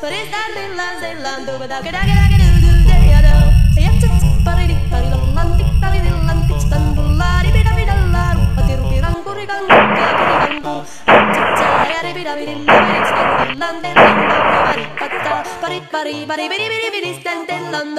But it's that little land, they land over the get get get do do day I know. Yes, it's party party lang tik tali lang tik stan bulla di bida bida la pati rupi rang kuri kang kya kiri kang ku cha ya di bida bida la bida stan lan den lan do pari pata pari pari pari bidi bidi bidi stan den lan do